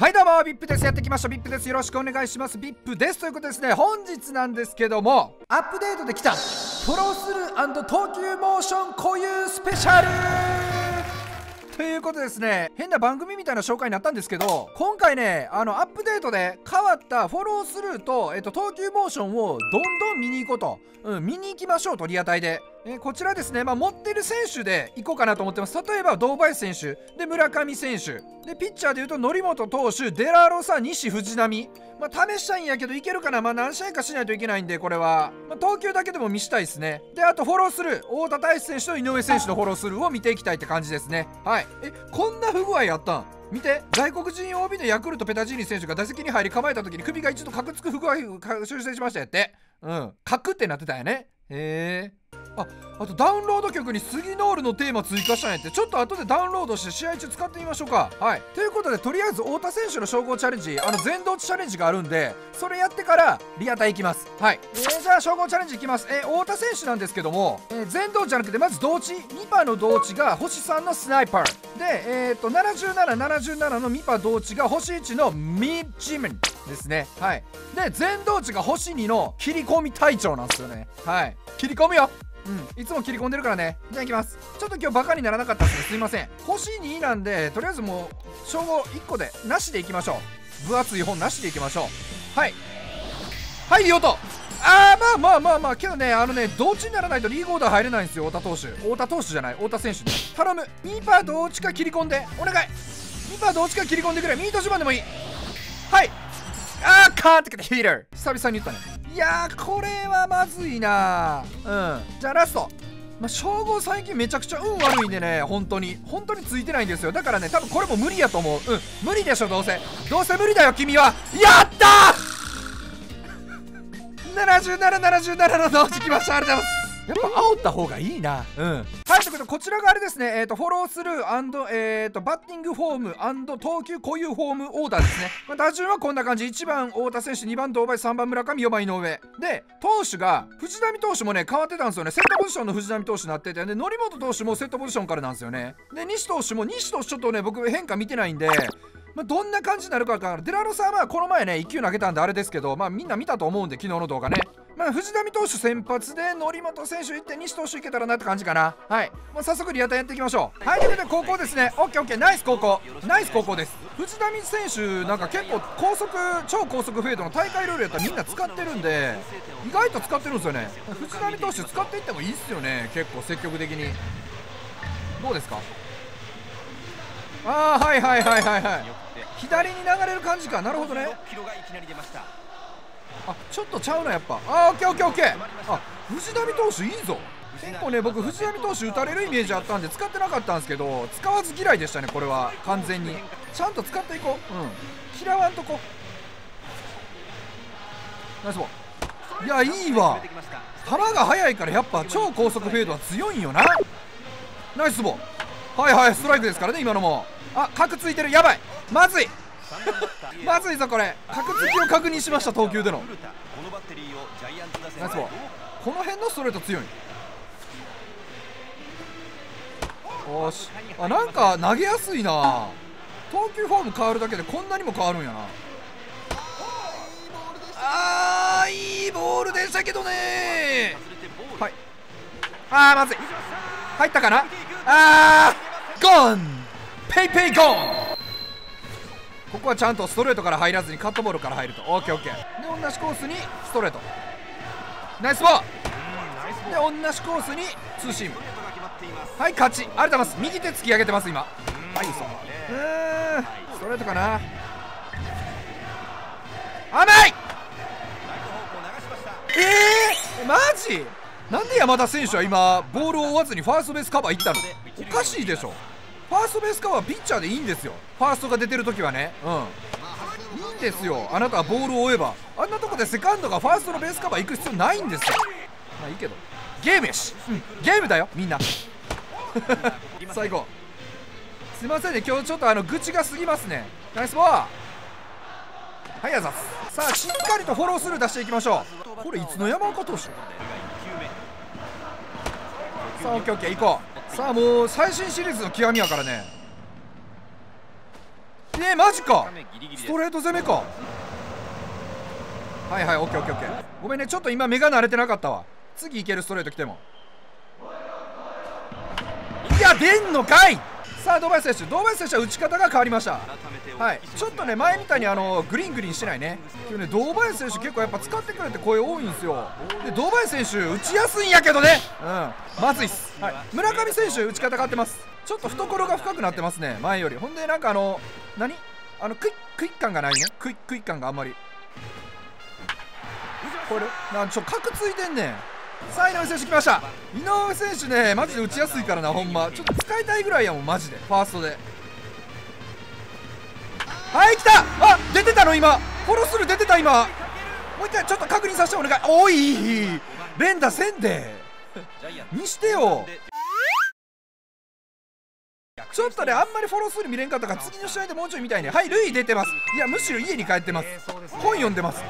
はいどうも VIP です。やってきました VIP です。よろしくお願いします。VIP です。ということですね。本日なんですけどもアップデートできたプロースルー投球モーション固有スペシャル。ということでですね。変な番組みたいな紹介になったんですけど今回ねあのアップデートで変わったフォロースルーと、えっと、投球モーションをどんどん見に行こうと、うん、見に行きましょうとリアタイで。えー、こちらですね、まあ、持ってる選手でいこうかなと思ってます。例えば、堂林選手、で、村上選手、で、ピッチャーでいうと、則本投手、デラロサ、西藤波。まあ、試したいんやけど、いけるかなまあ、何試合かしないといけないんで、これは。まあ、投球だけでも見したいですね。で、あと、フォローする、太田大志選手と井上選手のフォローするを見ていきたいって感じですね。はい。え、こんな不具合やったん？見て外国人 OB のヤクルトペタジーニ選手が打席に入り構えた時に首が一度カクつく不具合修正しましたやってうんカクってなってたんやねへえああとダウンロード曲に杉ノールのテーマ追加したんやって。ちょっと後でダウンロードして試合中使ってみましょうか。はい。ということでとりあえず太田選手の称号チャレンジ。あの全同値チャレンジがあるんでそれやってからリアタイ行きます。はい、えー、じゃあ称号チャレンジいきます。えー、太田選手なんですけども、えー、全同じゃなくてまず同値ミパの同値が星3のスナイパー。でえっ、ー、と7777のミパ同値が星1のミッチメンですね。はい。で全同値が星2の切り込み隊長なんですよね。はい。切り込むようん。いつも切り込んでるからね。じゃあいきます。ちょっと今日バカにならなかったですね。すいません。星2なんでとりあえずもう称号1個でなしでいきましょう。分厚い本なしでいきましょう。はい。はいいい音。あーまあまあまあまあけどねあのね同値にならないとリーグオーダー入れないんですよ。太田投手。太田投手じゃない。太田選手頼む。ミーパー同値か切り込んで。お願い。ミーパー同値か切り込んでくれ。ミート自慢でもいい。はい。あーカーってきてヒーラー。久々に言ったね。いやこれはまずいな。うん。じゃあラスト。まあ、称号最近めちゃくちゃ運悪いんでね本当に。本当についてないんですよ。だからね多分これも無理やと思う。うん。無理でしょどうせ。どうせ無理だよ君は。やったー！7777の同時きましたありがとうございますやっぱ煽った方がいいな。うん。はいということでこちらがあれですね。えっ、ー、とフォロースルーえっ、ー、とバッティングフォーム投球固有フォームオーダーですね、まあ、打順はこんな感じ。1番太田選手2番堂林3番村上4番井上。で投手が藤浪投手もね変わってたんですよね。セットポジションの藤浪投手になっててで則本投手もセットポジションからなんですよね。で西投手も西投手ちょっとね僕変化見てないんでまあ、どんな感じになるかかデラロサはまあこの前ね1球投げたんであれですけどまあみんな見たと思うんで昨日の動画ね。まあ、藤浪投手先発で則本選手行って西投手いけたらなって感じかな。はい。もう早速リアタイやっていきましょう。はい。ということで高校ですね。オッケーオッケー。ナイス高校。ナイス高校です。藤浪選手なんか結構高速超高速フェードの大会ルールやったらみんな使ってるんで意外と使ってるんですよね。藤浪投手使っていってもいいっすよね。結構積極的に。どうですか？ああはいはいはいはいはい。左に流れる感じか。なるほどね。あちょっとちゃうなやっぱ。あオッケーオッケーオッケー。あ藤浪投手いいぞ。結構ね僕藤浪投手打たれるイメージあったんで使ってなかったんですけど使わず嫌いでしたねこれは。完全に。ちゃんと使っていこう。うん。嫌わんとこ。ナイスボーいやいいわ。球が速いからやっぱ超高速フェードは強いんよな。ナイスボーはいはいストライクですからね今のも。あ角ついてる。やばい。まずい。まずいぞこれ。角つきを確認しました投球での。ナイスボーこの辺のストレート強い。よし。あなんか投げやすいな。投球フォーム変わるだけでこんなにも変わるんやな。あーいいボールでしたけどね。はい。あーまずい。入ったかな？あーゴンペイペイゴンここはちゃんとストレートから入らずにカットボールから入ると。OKOK で同じコースにストレート。ナイスボール。で同じコースにツーシーム。はい勝ち。ありがとうございます。右手突き上げてます今。はいそううんストレートかな。甘い！えー、マジ？なんで山田選手は今ボールを追わずにファーストベースカバー行ったの？おかしいでしょ。ファーストベースカバーピッチャーでいいんですよ。ファーストが出てる時はね。うん。いいんですよ。あなたはボールを追えば。あんなとこでセカンドがファーストのベースカバー行く必要ないんですよ。まあいいけど。ゲームやし、うん、ゲームだよみんな。最後。すいませんね。今日ちょっとあの愚痴が過ぎますね。ナイスボー。はいあざす。さあしっかりとフォロースルー出していきましょう。これいつの山岡投手さあオッケーオッケー行こう。さあもう最新シリーズの極みやからね。えー、マジか。ストレート攻めか。はいはいオッケーオッケーオッケー。ごめんねちょっと今目が慣れてなかったわ。次いけるストレート来ても。いや出んのかい。さあ堂林選手堂林選手は打ち方が変わりました。はい。ちょっとね前みたいにあのグリングリンしてないね。今日ね堂林選手結構やっぱ使ってくれって声多いんですよ。で堂林選手打ちやすいんやけどね。うん。まずいっす、はい、村上選手打ち方変わってます。ちょっと懐が深くなってますね前より。ほんでなんかあの何？あのクイックイッ感がないね。クイックイッ感があんまり。これ？なんちょカクついてんねんさあ井上選手来ました。井上選手ねマジで打ちやすいからなほんま。ちょっと使いたいぐらいやもんマジで。ファーストで。はい来たあ出てたの今。フォロースルー出てた今。もう一回ちょっと確認させてお願い。おい連打せんで。にしてよ。ちょっとねあんまりフォロースルー見れんかったから次の試合でもうちょい見たいね。はいルイ出てます。いやむしろ家に帰ってます。本読んでます。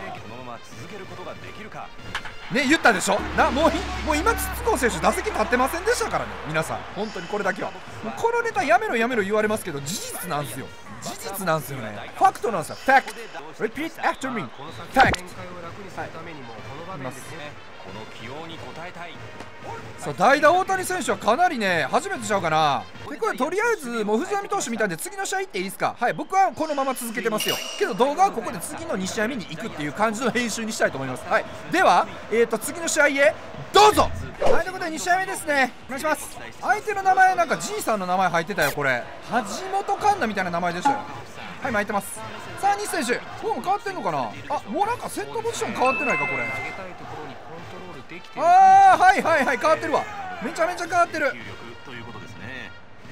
ね言ったでしょ？なもうもう今筒香選手打席立ってませんでしたからね皆さん。本当にこれだけは。このネタやめろやめろ言われますけど事実なんですよ。事実なんですよね。ファクトなんですよ。ファクト。Repeat after me ファクト。はい。います。この起用に応えたい。さあ代打大谷選手はかなりね初めてちゃうかな。でこれとりあえずもう藤浪投手みたいで次の試合行っていいですか？はい僕はこのまま続けてますよ。けど動画はここで次の2試合目に行くっていう感じの編集にしたいと思います。はいではえーと次の試合へどうぞ！はいということで2試合目ですね。お願いします。相手の名前なんか G さんの名前入ってたよこれ。橋本環奈みたいな名前でしたよ。はい巻いてます。さあ西選手フォーム変わってんのかな？あもうなんかセットポジション変わってないかこれ。ああはいはいはい変わってるわ。めちゃめちゃ変わってる。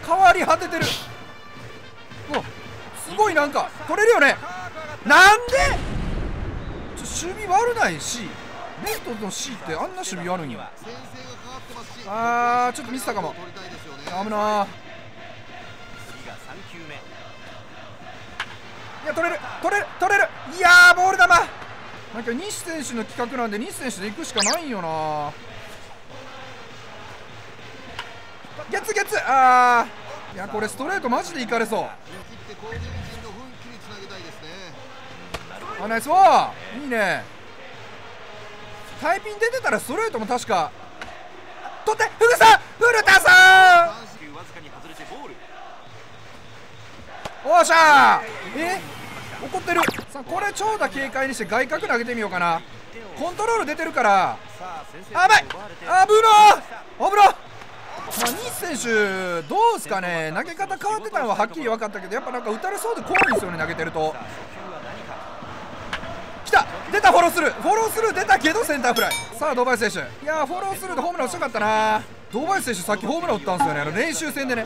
変わり果ててる。おすごいなんか取れるよね。なんで？ちょ守備悪ないし。レフトの C ってあんな守備悪いんや。あーちょっとミスったかも。危ないや取れる取れる取れる。いやーボール球なんか西選手の企画なんで西選手で行くしかないよな。ゲツゲツ。ああいやこれストレートマジでいかれそう。あナイス。ワーいいね。タイピン出てたらストレートも確か。取ってフグさん。古田さん。おっしゃー。え？怒ってる。さあこれ長打警戒にして外角投げてみようかな。コントロール出てるから。あばい。あぶの危なまあ、西選手、どうですかね、投げ方変わってたのははっきり分かったけど、やっぱなんか打たれそうで怖いんですよね、投げてると。来た、出た、フォロースルー、フォロースルー出たけど、センターフライ、さあ、堂林選手、いやフォロースルーでホームラン打ちたかったな、堂林選手、さっきホームラン打ったんですよね、あの練習戦でね。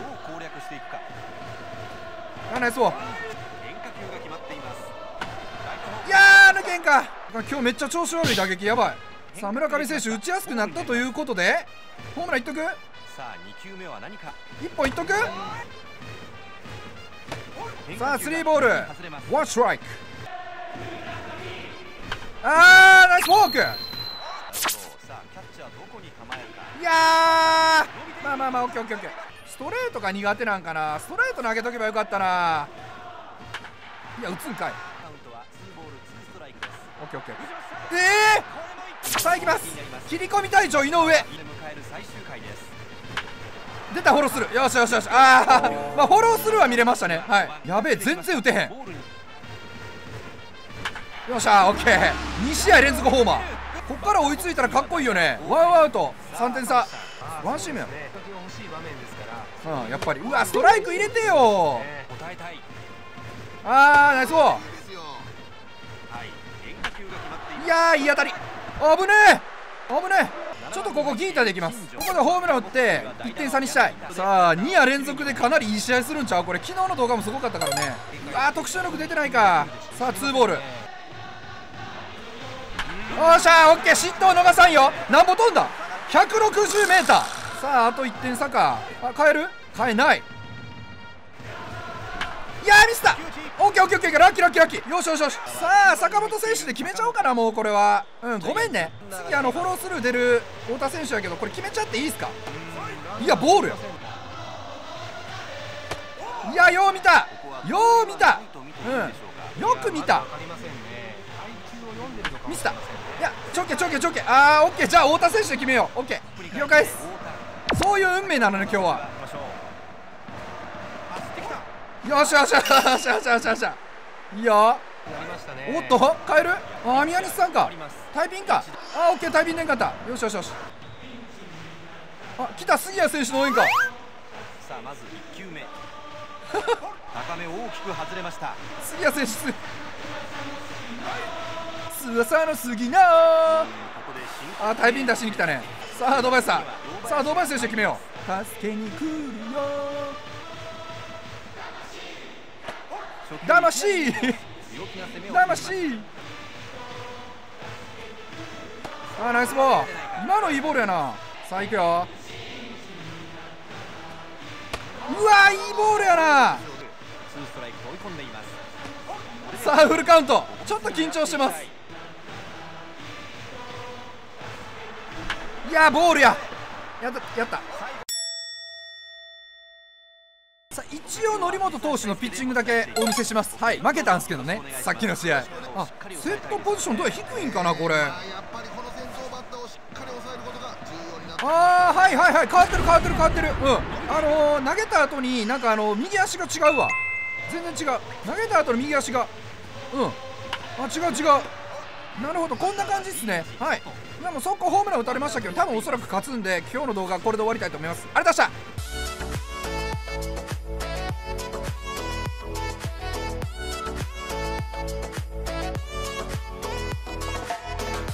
あナイスいやー、抜けんか、今日めっちゃ調子悪い打撃、やばい。さあ村上選手打ちやすくなったということでホームランいっとく？さあ2球目は何か？一本いっとく？さあスリーボール。ワンストライクあーナイスフォーク。いやまあまあまあオッケーオッケーオッケー。ストレートが苦手なんかな。ストレート投げとけばよかったな。いや打つんかいオッケーオッケー。ええー、さあいきます。切り込み隊長井上。出たフォローする。よしよしよし。ああまあフォローするは見れましたね。はい。やべえ全然打てへん。よっしゃオッケー。2試合連続ホーマー。こっから追いついたらかっこいいよね。ワンアウト。3点差。ワンシームやうんやっぱり。うわストライク入れてよ。あーナイスボーいやいい当たり。危ねえ。危ねえ。ちょっとここギータでいきます。ここでホームラン打って1点差にしたい。さあ2夜連続でかなりいい試合するんちゃう？これ昨日の動画もすごかったからね。うわ特殊能力出てないか。さあ2ボール。よっしゃーオッケー。失投逃さんよ。なんぼ飛んだ？160m さああと1点差か。あ変える？変えない。いやミスったオッケーオッケーオッケーラッキーラッキーラッキー。よしよしよし。さあ坂本選手で決めちゃおうかなもうこれは。うんごめんね。次あのフォロースルー出る太田選手やけどこれ決めちゃっていいですか？いやボールや。いやよう見た。よう見た。うん。よく見た。ミスター。いやチョケチョケチョケあーオッケー。じゃあ太田選手で決めよう。オッケー。了解です。そういう運命なのね今日は。よしよしよしよしよしよしよし。いいよおっと？変える？あ宮西さんか。タイピンか。あオッケータイピンでんかった。よしよしよし。あ来た杉谷選手の応援か。さあまず1球目。高め大きく外れました。杉谷選手。すわさの杉なあタイピン出しに来たね。さあ堂林さん。さあ堂林選手で決めよう。助けに来るよ魂。魂。あーナイスボー。ル今のいいボールやな。さあ行くよ。うわいいボールやな。さあフルカウント。ちょっと緊張してます。いやボールや。やったやったさあ一応則本投手のピッチングだけお見せします。はい。負けたんですけどね。さっきの試合。あセットポジションどうや低いんかなこれやっぱりこの先頭バッターをしっかり抑えることが重要になってああはいはいはい。変わってる変わってる変わってる。うん。あのー、投げた後になんかあの右足が違うわ。全然違う。投げた後の右足が。うん。あ違う違う。なるほど。こんな感じですね。はい。でも速攻ホームラン打たれましたけど多分おそらく勝つんで今日の動画はこれで終わりたいと思います。ありがとうございました